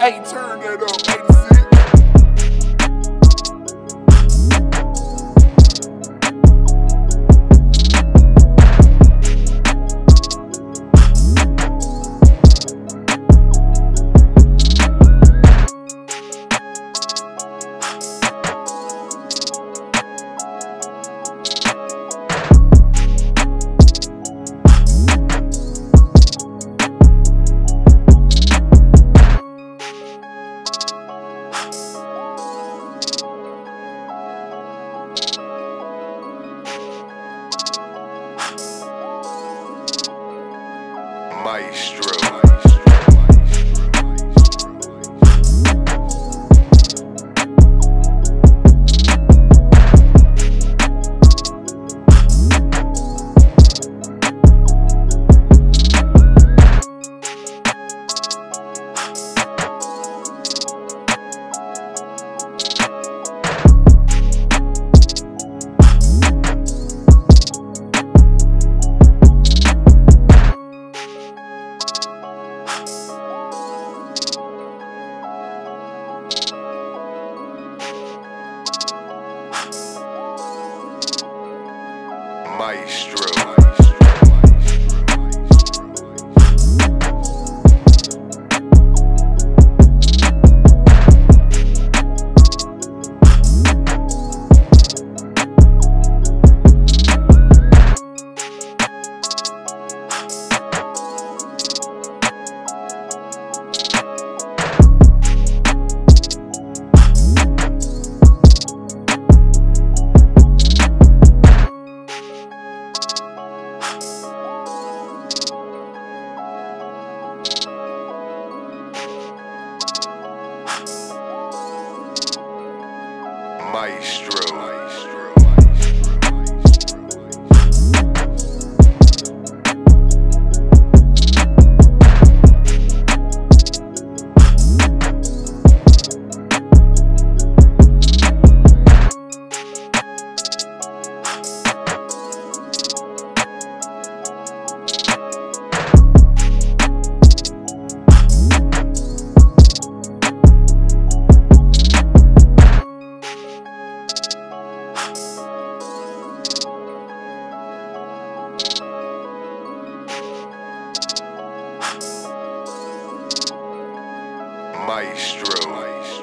Hey, turn it up. Maestro. Maestro. Maestro. Maestro. Maestro.